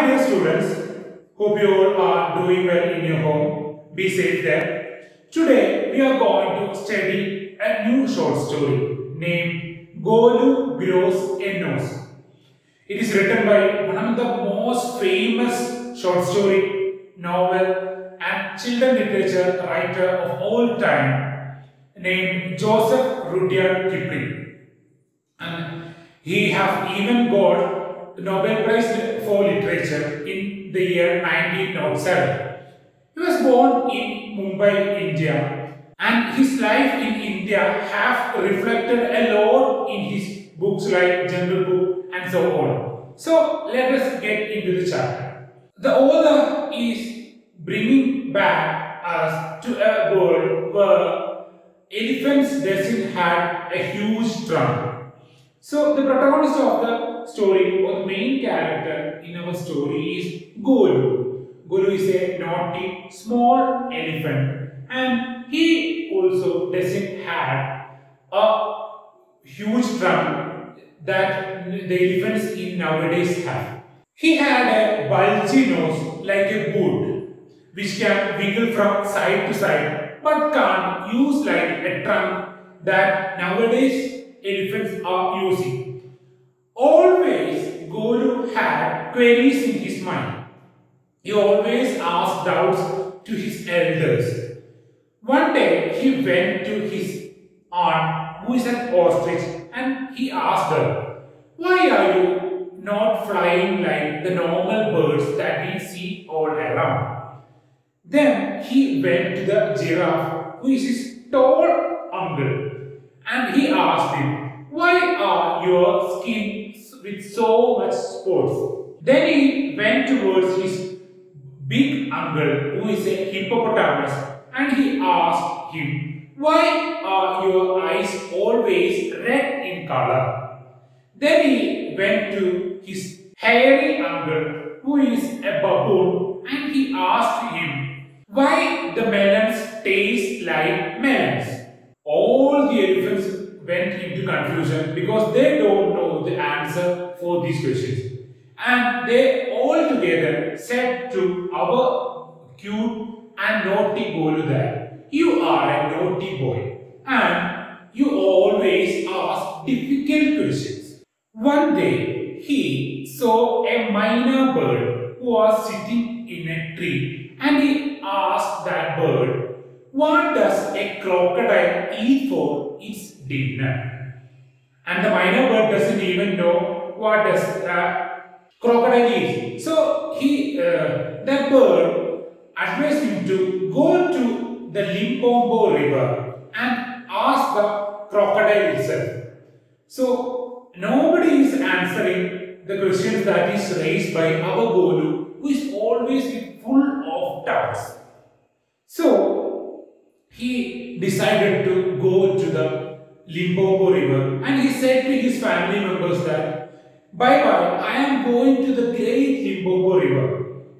Dear students, hope you all are doing well in your home. Be safe there. Today we are going to study a new short story named Golu Grows a Nose. It is written by one of the most famous short story, novel and children literature writer of all time named Joseph Rudyard Kipling. And he have even got Nobel Prize for Literature in the year 1907. He was born in Mumbai, India, and his life in India have reflected a lot in his books like Jungle Book and so on. So let us get into the chapter. The author is bringing back us to a world where elephants doesn't have a huge trunk. So the protagonist of the story or the main character in our story is Golu. Golu is a naughty small elephant and he also doesn't have a huge trunk that the elephants in nowadays have. He had a bulgy nose like a boot which can wiggle from side to side but can't use like a trunk that nowadays elephants are using. Always Golu had queries in his mind. He always asked doubts to his elders. One day he went to his aunt who is an ostrich and he asked her, Why are you not flying like the normal birds that we see all around? Then he went to the giraffe who is his tall uncle and he asked him, Why are your skin with so much spots? Then he went towards his big uncle who is a hippopotamus and he asked him, Why are your eyes always red in color? Then he went to his hairy uncle who is a baboon and he asked him, Why the melons taste like melons? all the elephants went into confusion because they don't know the answer for these questions. And they all together said to our cute and naughty Golu that you are a naughty boy and you always ask difficult questions. One day he saw a myna bird who was sitting in a tree and he asked that bird what does a crocodile eat for its dinner? And the myna bird doesn't even know what does a crocodile. So he, uh, that bird advised him to go to the Limpopo river and ask the crocodile itself. So nobody is answering the questions that is raised by our Golu who is always full of doubts. So he decided to go to the Limpopo river and he said to his family members that bye bye I am going to the great Limpopo river.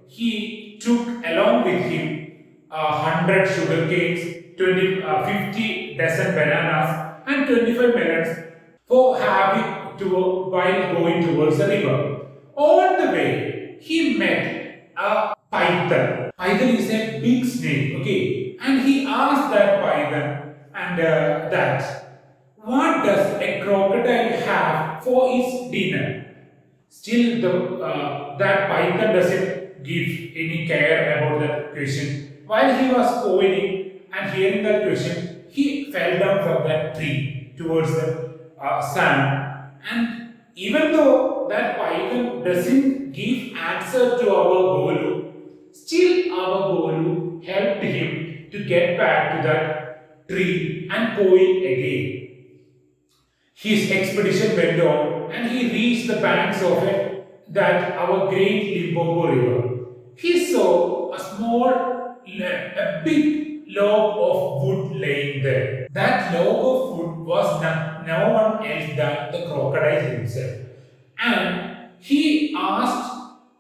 He took along with him uh, 100 sugar canes, 20, uh, 50 dozen bananas and 25 melons for having to while going towards the river. On the way, he met a python. Python is a big snake, okay? And he asked that python and uh, that, what does a crocodile have for its dinner? Still, the, uh, that python doesn't give any care about that question. While he was going and hearing that question, he fell down from that tree towards the uh, sand. And even though that python doesn't give answer to our Golu, still our Golu helped him to get back to that tree and going again. His expedition went on and he reached the banks of it, that our great Limpopo river. He saw a small, a big log of wood laying there. That log of wood was no, one else than the crocodile himself. And he asked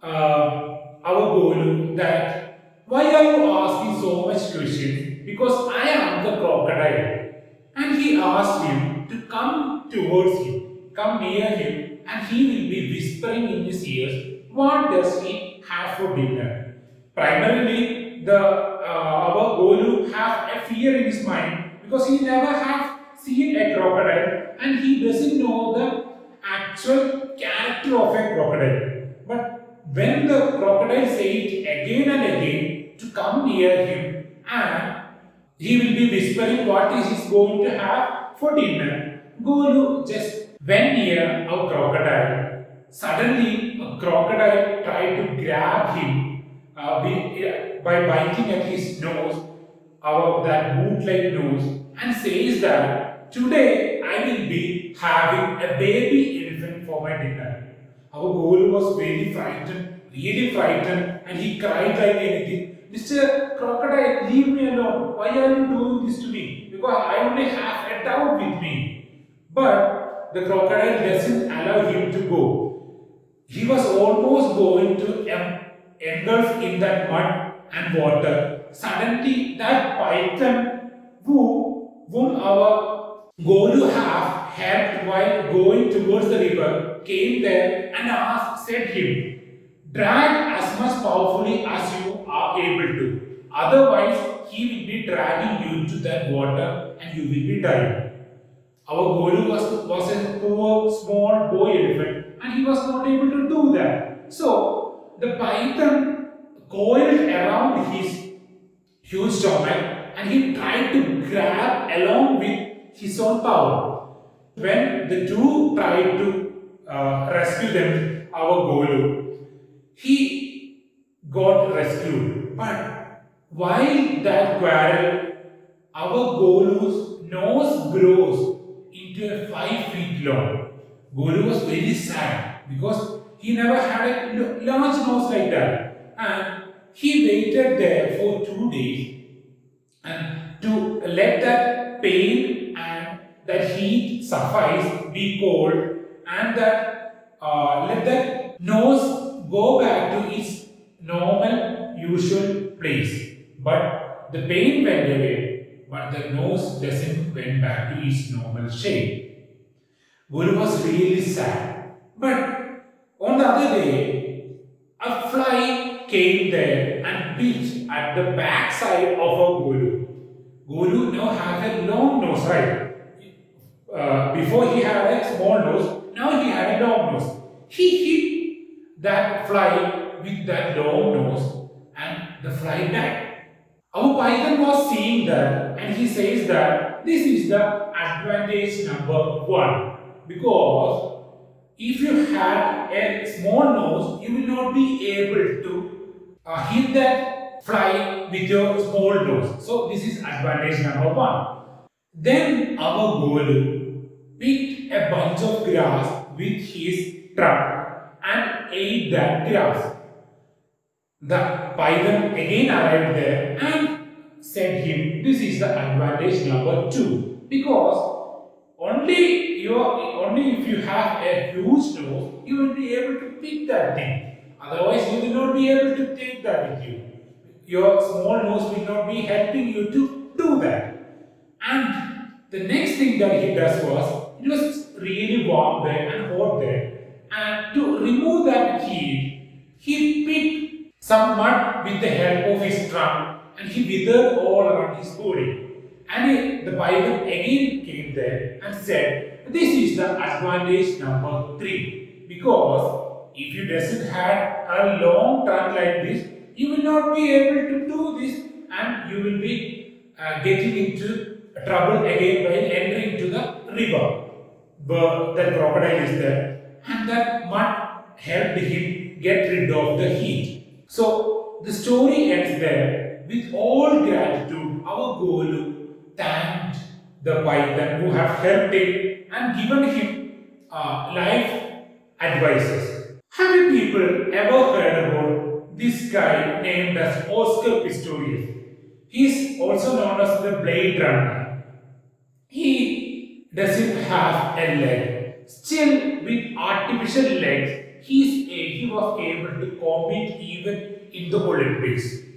uh, our Golu that why are you asking so much questions? Because I am the crocodile. And he asked him to come towards him, come near him, and he will be whispering in his ears what does he have for dinner? Primarily, the uh, our Golu have a fear in his mind because he never have seen a crocodile and he doesn't know the actual character of a crocodile. But when the crocodile says it again and again to come near him and he will be whispering what is he going to have for dinner. Golu just went near a crocodile. Suddenly, a crocodile tried to grab him uh, by biting at his nose, our that boot-like nose, and says that today I will be having a baby elephant for my dinner. Our Golu was very frightened, really frightened, and he cried like anything. Mr. Crocodile, leave me alone. Why are you doing this to me? Because I only have a dog with me. But the crocodile doesn't allow him to go. He was almost going to engulf in that mud and water. Suddenly, that python who, whom our Golu have helped while going towards the river came there and asked, said him, drag as much powerfully as you are able to. Otherwise, he will be dragging you to that water and you will be dying. Our Golu was, was a poor, small boy elephant and he was not able to do that. So, the python coiled around his huge stomach and he tried to grab along with his own power. When the two tried to uh, rescue them, our Golu, he got rescued. But while that quarrel, our Golu's nose grows 5 feet long. Golu was very sad because he never had a large nose like that. And he waited there for two days and to let that pain and that heat suffice be cold and that uh, let that nose go back to its normal usual place. But the pain went away, but the nose doesn't went back to its normal shape. Golu was really sad. But on the other day, a fly came there and pitched at the back side of a Golu. Golu now had a long nose, right? Uh, before he had a small nose, now he had a long nose. He hit that fly with that long nose and the fly died. Our Python was seeing that and he says that this is the advantage number one because if you had a small nose you will not be able to uh, hit that fly with your small nose. So this is advantage number one. Then our Golu picked a bunch of grass with his trunk and ate that grass. The python again arrived there and said him, this is the advantage number two. Because only you only if you have a huge nose, you will be able to pick that thing. Otherwise, you will not be able to take that with you. Your small nose will not be helping you to do that. And the next thing that he does was, it was really warm there and hot there. And to remove that heat, he picked some mud with the help of his trunk and he withered all around his body. And he, the Bible again came there and said, this is the advantage number three. Because if you doesn't have a long trunk like this, you will not be able to do this and you will be uh, getting into trouble again by entering to the river. Where the crocodile is there and that mud helped him get rid of the heat. So the story ends there. With all gratitude, our Golu thanked the python who have helped him and given him uh, life advices. Have you people ever heard about this guy named as Oscar Pistorius? He is also known as the Blade Runner. He doesn't have a leg. Still, with artificial legs, he was able to compete even in the Olympics.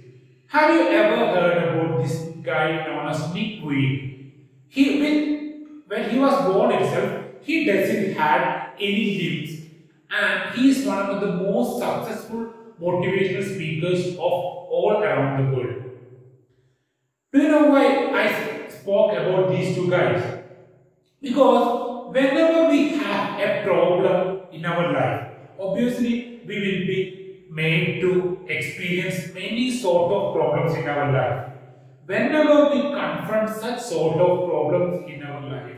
Have you ever heard about this guy known as Nick Queen? He, when, when he was born itself, he doesn't have any limbs and he is one of the most successful motivational speakers of all around the world. Do you know why I spoke about these two guys? Because whenever we have a problem in our life, obviously we will be made to experience many sort of problems in our life. Whenever we confront such sort of problems in our life,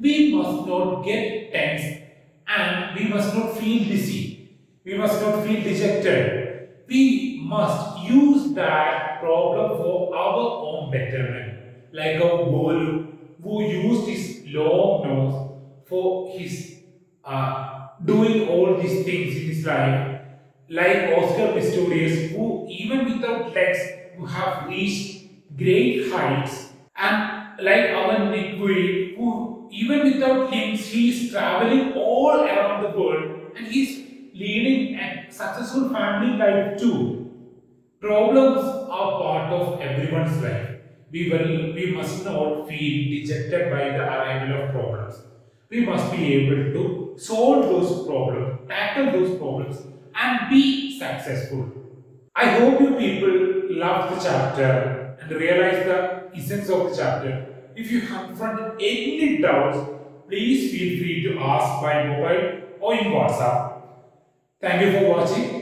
we must not get tense and we must not feel dizzy. We must not feel dejected. We must use that problem for our own betterment. Like a bull who used his long nose for his uh, doing all these things in his life. Like Oscar Pistorius, who even without legs, who have reached great heights. And like our Nick who even without limbs, he is traveling all around the world and he's leading a successful family life too. Problems are part of everyone's life. We, will, we must not feel dejected by the arrival of problems. We must be able to solve those problems, tackle those problems, and be successful. I hope you people love the chapter and realize the essence of the chapter. If you confront any doubts, please feel free to ask by mobile or in WhatsApp. Thank you for watching.